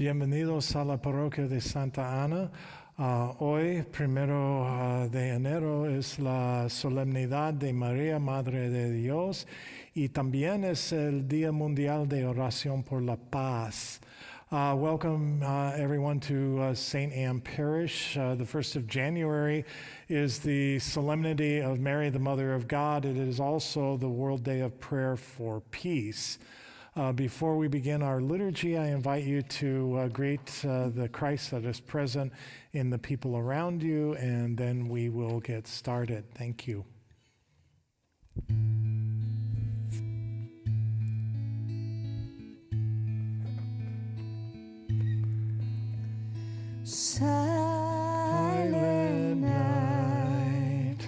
Bienvenidos a la parroquia de Santa Ana. Uh, hoy, primero uh, de enero, es la solemnidad de María, Madre de Dios, y también es el Día Mundial de Oración por la Paz. Uh, welcome, uh, everyone, to uh, St. Anne Parish. The 1st of January is the Solemnity of Mary, the Mother of God. It is also the World Day of Prayer for Peace. Uh, before we begin our liturgy, I invite you to uh, greet the Christ that is present in the people around you, and then we will get started. Thank you. Silent night,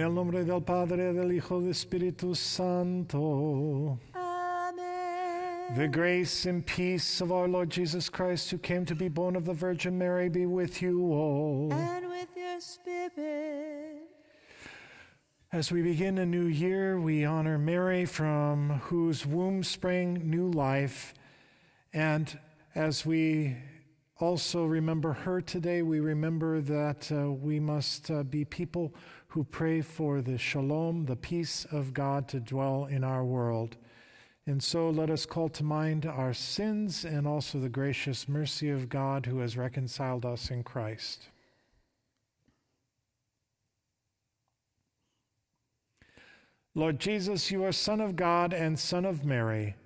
En el nombre del Padre, del Hijo, del Espíritu Santo. Amen. The grace and peace of our Lord Jesus Christ, who came to be born of the Virgin Mary, be with you all. and with your spirit. As we begin a new year, we honor Mary, from whose womb sprang new life. And as we also remember her today, we remember that uh, we must uh, be people who pray for the shalom, the peace of God to dwell in our world. And so let us call to mind our sins and also the gracious mercy of God who has reconciled us in Christ. Lord Jesus, you are Son of God and Son of Mary.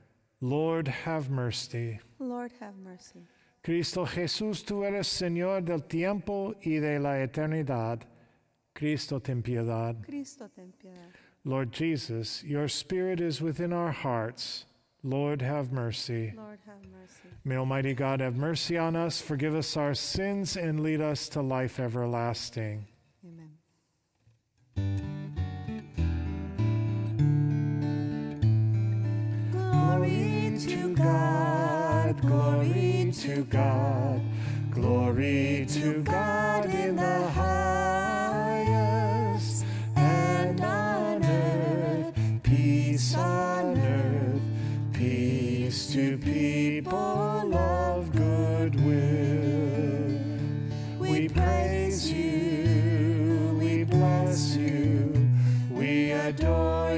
Lord, have mercy. Lord, have mercy. Cristo Jesús, tú eres Señor del tiempo y de la eternidad. Cristo, ten piedad. Cristo, ten piedad. Lord Jesus, your Spirit is within our hearts. Lord, have mercy. Lord, have mercy. May Almighty God have mercy on us, forgive us our sins, and lead us to life everlasting. Amen. Glory to God, glory to God, glory to God in the highest, to people of good will. We praise you, we bless you, we adore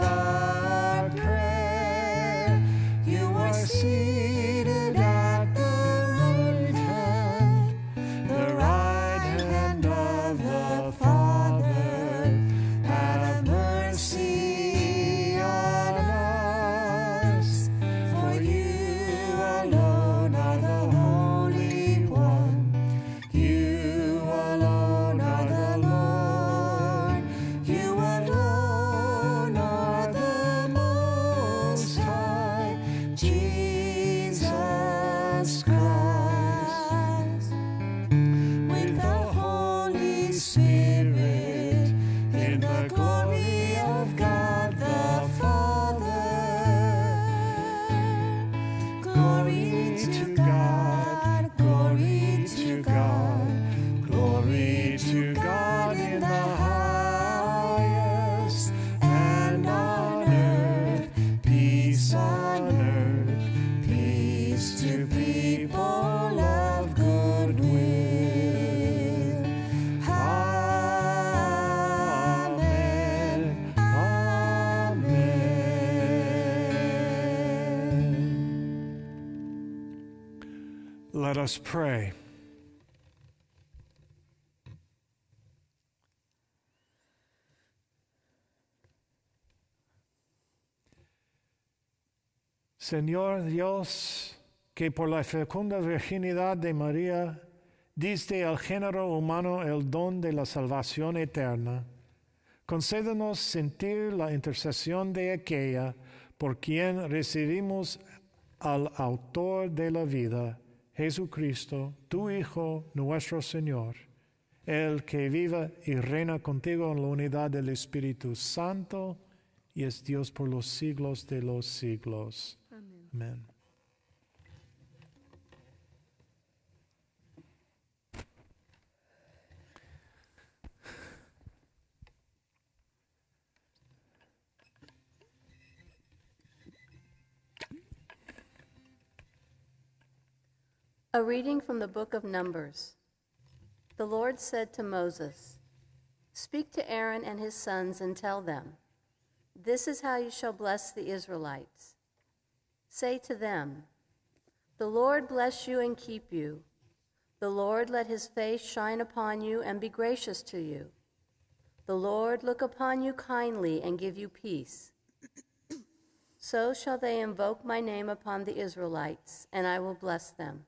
The prayer. You are seen. Let us pray. Señor Dios, que por la fecunda virginidad de María diste al género humano el don de la salvación eterna, concédenos sentir la intercesión de aquella por quien recibimos al autor de la vida, Jesucristo, tu Hijo, nuestro Señor, el que vive y reina contigo en la unidad del Espíritu Santo y es Dios por los siglos de los siglos. Amén. Amén. A reading from the book of Numbers. The Lord said to Moses, Speak to Aaron and his sons and tell them, This is how you shall bless the Israelites. Say to them, The Lord bless you and keep you. The Lord let his face shine upon you and be gracious to you. The Lord look upon you kindly and give you peace. So shall they invoke my name upon the Israelites, and I will bless them.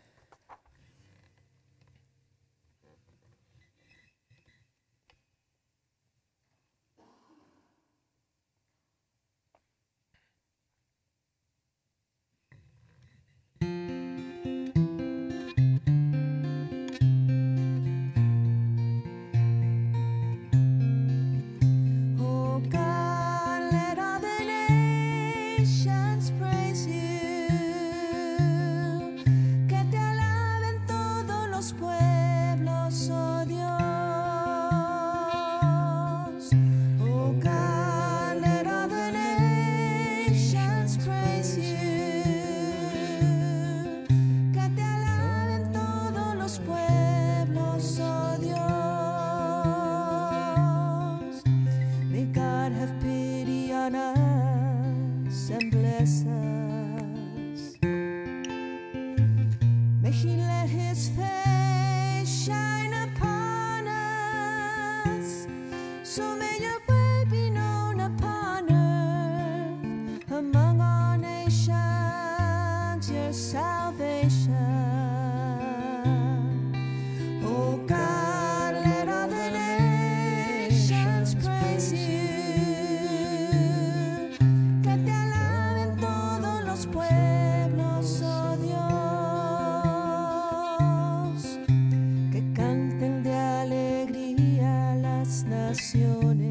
Naciones.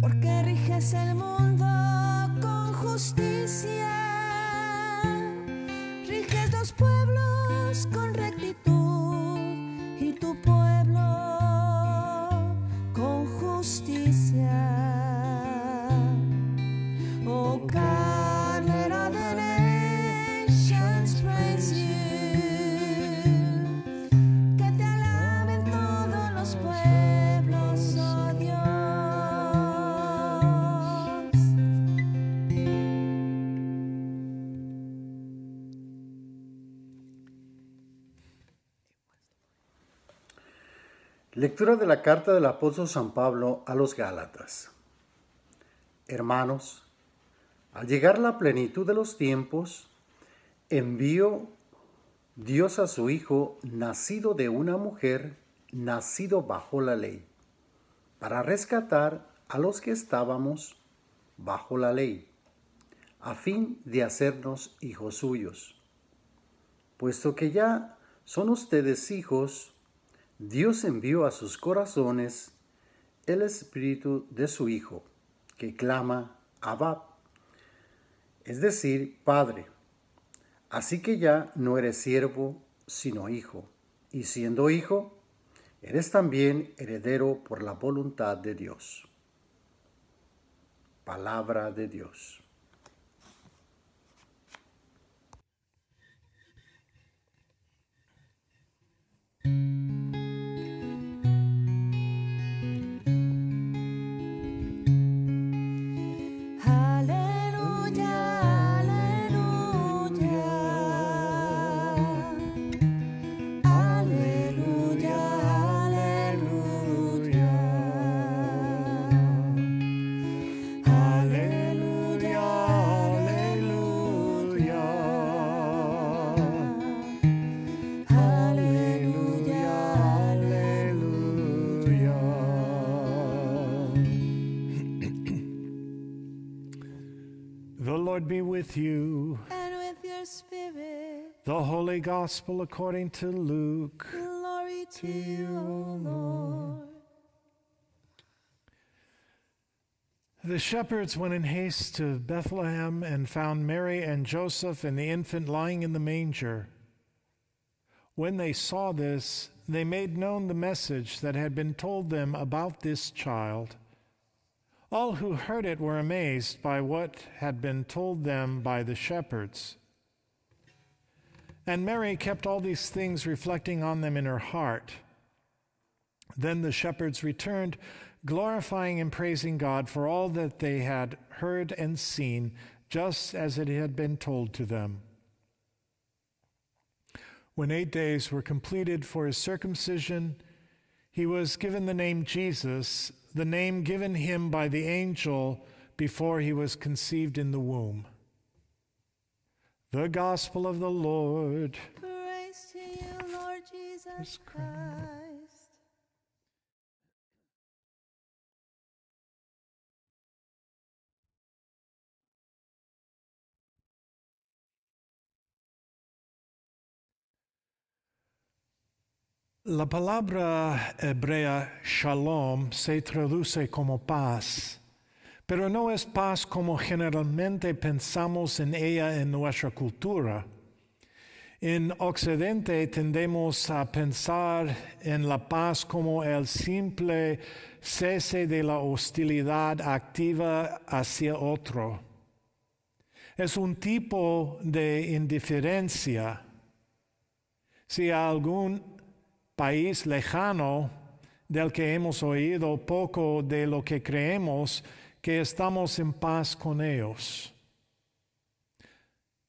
Porque riges el Lectura de la carta del apóstol San Pablo a los Gálatas. Hermanos, al llegar la plenitud de los tiempos, envió Dios a su Hijo, nacido de una mujer, nacido bajo la ley, para rescatar a los que estábamos bajo la ley, a fin de hacernos hijos suyos. Puesto que ya son ustedes hijos, Dios envió a sus corazones el espíritu de su Hijo, que clama Abba, es decir, Padre. Así que ya no eres siervo, sino hijo, y siendo hijo, eres también heredero por la voluntad de Dios. Palabra de Dios. Holy Gospel according to Luke. Glory to you, O Lord. The shepherds went in haste to Bethlehem and found Mary and Joseph and the infant lying in the manger. When they saw this, they made known the message that had been told them about this child. All who heard it were amazed by what had been told them by the shepherds. And Mary kept all these things, reflecting on them in her heart. Then the shepherds returned, glorifying and praising God for all that they had heard and seen, just as it had been told to them. When eight days were completed for his circumcision, he was given the name Jesus, the name given him by the angel before he was conceived in the womb. The gospel of the Lord. Praise to you, Lord Jesus Christ. La palabra hebrea shalom se traduce como paz, pero no es paz como generalmente pensamos en ella en nuestra cultura. En Occidente tendemos a pensar en la paz como el simple cese de la hostilidad activa hacia otro. Es un tipo de indiferencia. Si algún país lejano del que hemos oído poco de lo que creemos que estamos en paz con ellos.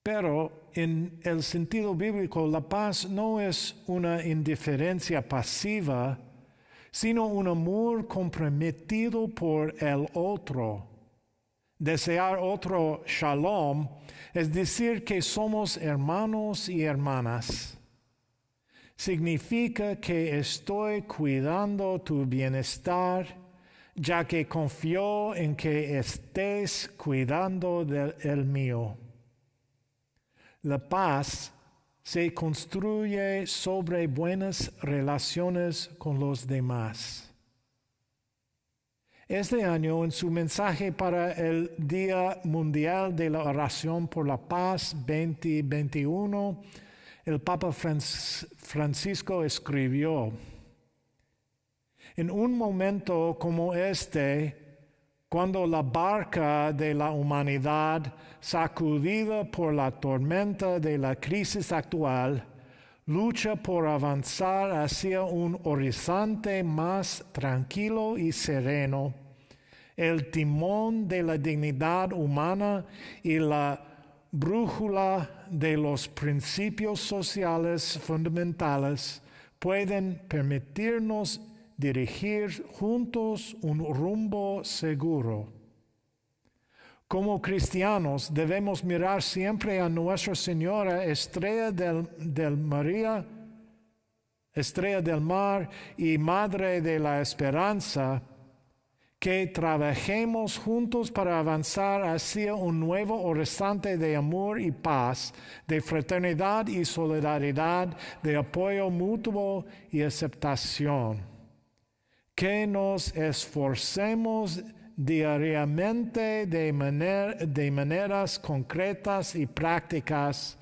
Pero en el sentido bíblico, la paz no es una indiferencia pasiva, sino un amor comprometido por el otro. Desear otro shalom es decir que somos hermanos y hermanas significa que estoy cuidando tu bienestar, ya que confío en que estés cuidando del mío. La paz se construye sobre buenas relaciones con los demás. Este año, en su mensaje para el Día Mundial de la Oración por la Paz 2021, el Papa Francisco escribió, en un momento como este, cuando la barca de la humanidad, sacudida por la tormenta de la crisis actual, lucha por avanzar hacia un horizonte más tranquilo y sereno, el timón de la dignidad humana y la brújula de los principios sociales fundamentales pueden permitirnos dirigir juntos un rumbo seguro. Como cristianos debemos mirar siempre a Nuestra Señora, estrella del, del María, estrella del mar y madre de la esperanza, que trabajemos juntos para avanzar hacia un nuevo horizonte de amor y paz, de fraternidad y solidaridad, de apoyo mutuo y aceptación. Que nos esforcemos diariamente de, de maneras concretas y prácticas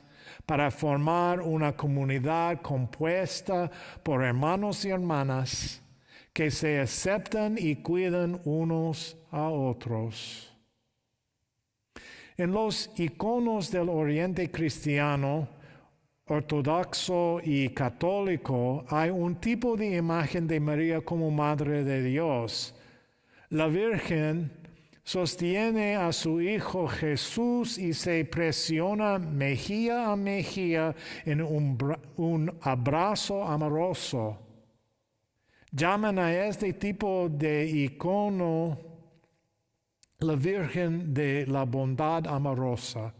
para formar una comunidad compuesta por hermanos y hermanas que se aceptan y cuidan unos a otros. En los iconos del Oriente cristiano, ortodoxo y católico, hay un tipo de imagen de María como Madre de Dios. La Virgen sostiene a su Hijo Jesús y se presiona mejilla a mejilla en un, un abrazo amoroso. Llaman a este tipo de icono la Virgen de la bondad amorosa.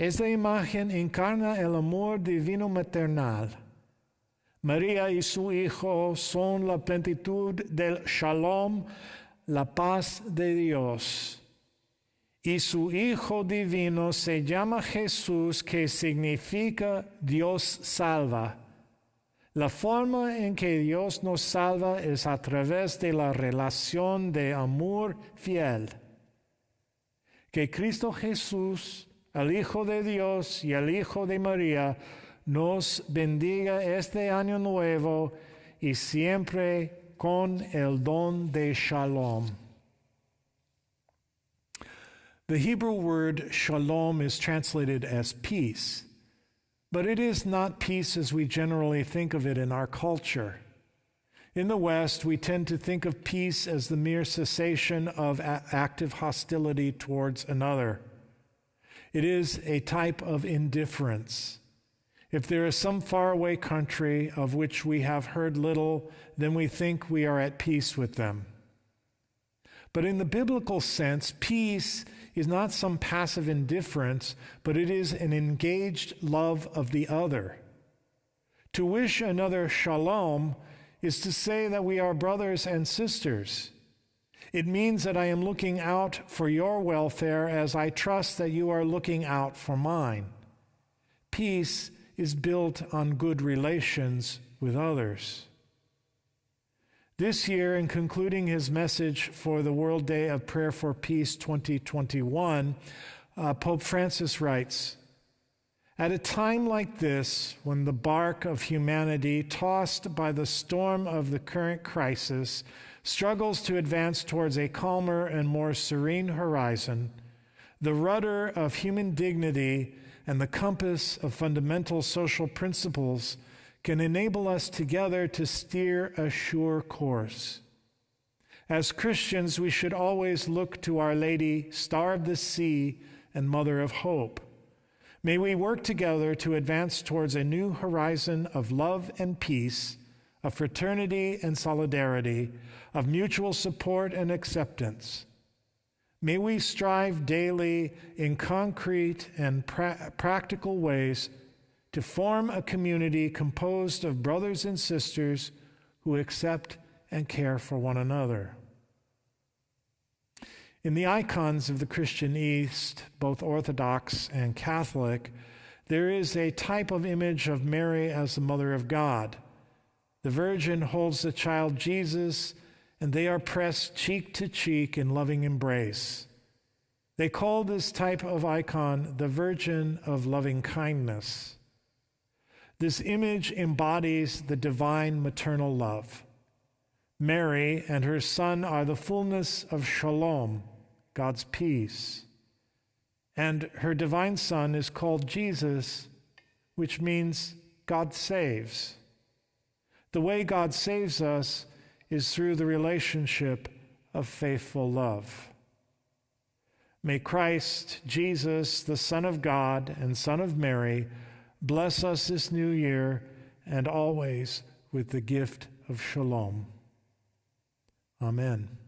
Esta imagen encarna el amor divino maternal. María y su Hijo son la plenitud del shalom, la paz de Dios. y su Hijo Divino se llama Jesús, que significa Dios salva. La forma en que Dios nos salva es a través de la relación de amor fiel. Que Cristo Jesús, el Hijo de Dios y al Hijo de María, nos bendiga este año nuevo y siempre con el don de shalom. The Hebrew word shalom is translated as peace, but it is not peace as we generally think of it in our culture. In the West, we tend to think of peace as the mere cessation of active hostility towards another. It is a type of indifference. If there is some faraway country of which we have heard little, then we think we are at peace with them. But in the biblical sense, peace is not some passive indifference, but it is an engaged love of the other. To wish another shalom is to say that we are brothers and sisters. It means that I am looking out for your welfare as I trust that you are looking out for mine. Peace is built on good relations with others. This year, in concluding his message for the World Day of Prayer for Peace 2021, uh, Pope Francis writes At a time like this, when the bark of humanity, tossed by the storm of the current crisis, struggles to advance towards a calmer and more serene horizon, the rudder of human dignity and the compass of fundamental social principles can enable us together to steer a sure course. As Christians, we should always look to Our Lady, Star of the Sea and Mother of Hope. May we work together to advance towards a new horizon of love and peace, of fraternity and solidarity, of mutual support and acceptance. May we strive daily in concrete and pra- practical ways to form a community composed of brothers and sisters who accept and care for one another. In the icons of the Christian East, both Orthodox and Catholic, there is a type of image of Mary as the Mother of God. The Virgin holds the child Jesus, and they are pressed cheek to cheek in loving embrace. They call this type of icon the Virgin of Loving Kindness. This image embodies the divine maternal love. Mary and her son are the fullness of shalom, God's peace. And her divine son is called Jesus, which means God saves. The way God saves us is through the relationship of faithful love. May Christ, Jesus, the Son of God and Son of Mary, bless us this new year and always with the gift of shalom. Amen.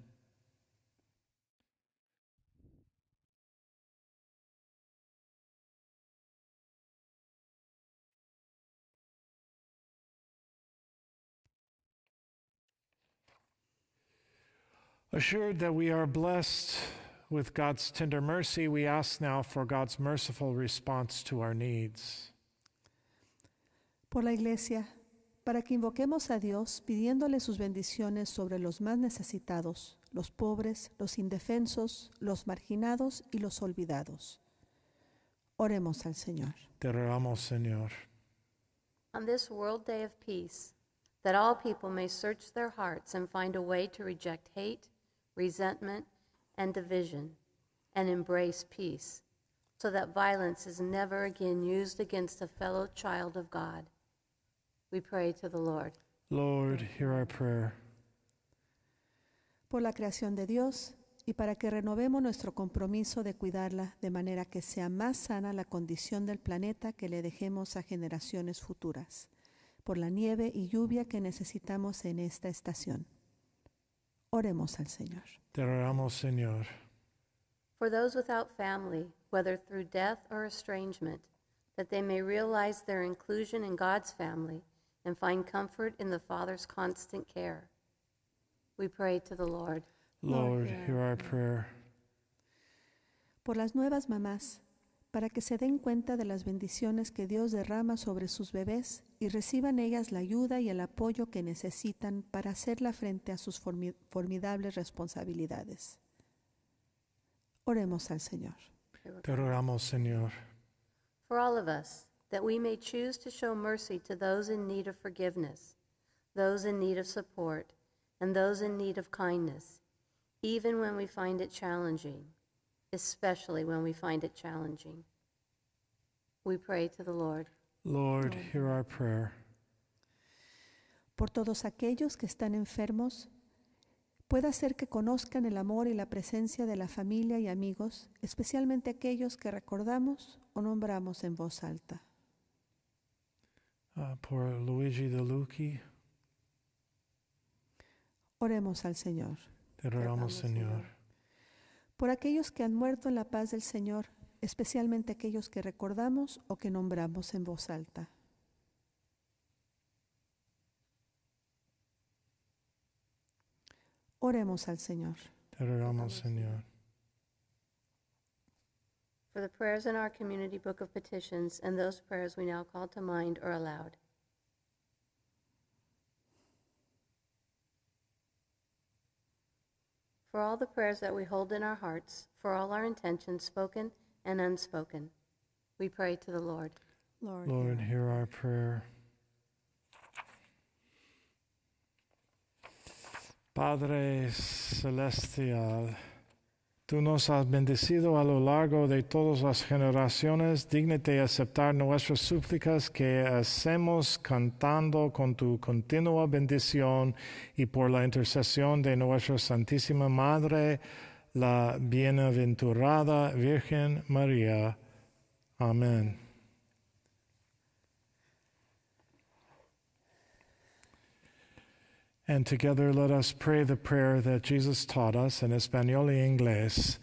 Assured that we are blessed with God's tender mercy, we ask now for God's merciful response to our needs. por la Iglesia, para que invoquemos a Dios pidiéndole sus bendiciones sobre los más necesitados, los pobres, los indefensos, los marginados y los olvidados. Oremos al Señor. Te rogamos, Señor. On this World Day of Peace, that all people may search their hearts and find a way to reject hate, resentment, and division, and embrace peace, so that violence is never again used against a fellow child of God. We pray to the Lord. Lord, hear our prayer. Por la creación de Dios y para que renovemos nuestro compromiso de cuidarla de manera que sea más sana la condición del planeta que le dejemos a generaciones futuras. Por la nieve y lluvia que necesitamos en esta estación. Oremos al Señor. Te rogamos, Señor. For those without family, whether through death or estrangement, that they may realize their inclusion in God's family and find comfort in the Father's constant care. We pray to the Lord. Lord, hear our prayer. por las nuevas mamás, para que se den cuenta de las bendiciones que Dios derrama sobre sus bebés y reciban ellas la ayuda y el apoyo que necesitan para hacerla frente a sus formi- formidables responsabilidades. Oremos al Señor. Te rogamos, Señor, For all of us, that we may choose to show mercy to those in need of forgiveness, those in need of support, and those in need of kindness, even when we find it challenging, especially when we find it challenging. We pray to the Lord. Lord, hear our prayer. Por todos aquellos que están enfermos, pueda hacer que conozcan el amor y la presencia de la familia y amigos, especialmente aquellos que recordamos o nombramos en voz alta. Uh, por Luigi De Lucchi, Oremos al Señor. te rogamos, Señor. Por aquellos que han muerto en la paz del Señor, especialmente aquellos que recordamos o que nombramos en voz alta. Oremos al Señor. Te rogamos, Señor. For the prayers in our community book of petitions and those prayers we now call to mind or aloud. For all the prayers that we hold in our hearts, for all our intentions, spoken and unspoken, we pray to the Lord. Lord, Lord, hear our prayer. Padre Celestial, tú nos has bendecido a lo largo de todas las generaciones. Dígnate aceptar nuestras súplicas que hacemos cantando con tu continua bendición y por la intercesión de nuestra Santísima Madre, la bienaventurada Virgen María. Amén. And together let us pray the prayer that Jesus taught us in Espanol y Inglés.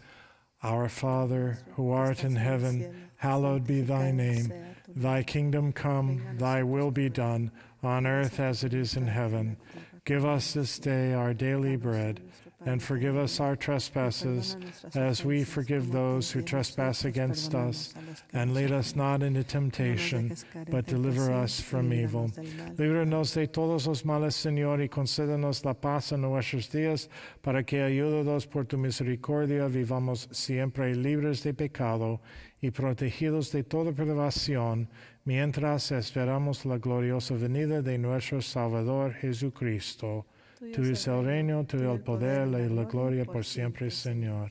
Our Father, who art in heaven, hallowed be thy name. Thy kingdom come, thy will be done, on earth as it is in heaven. Give us this day our daily bread, and forgive us our trespasses, as we forgive those who trespass against us. And lead us not into temptation, but deliver us from evil. Líbranos de todos los males, Señor, y concédenos la paz en nuestros días, para que, ayudados por tu misericordia, vivamos siempre libres de pecado y protegidos de toda privación, mientras esperamos la gloriosa venida de nuestro Salvador Jesucristo. Tuyo es el reino, tuyo el poder y la gloria por siempre, Señor.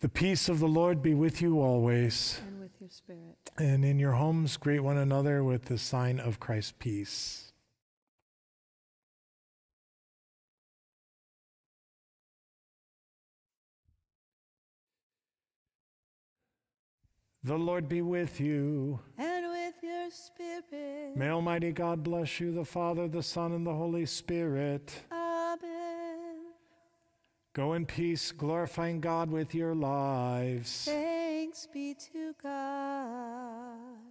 The peace of the Lord be with you always, And with your spirit. and in your homes greet one another with the sign of Christ's peace. The Lord be with you. and with your spirit. May Almighty God bless you, the Father, the Son, and the Holy Spirit. Amen. Go in peace, glorifying God with your lives. Thanks be to God.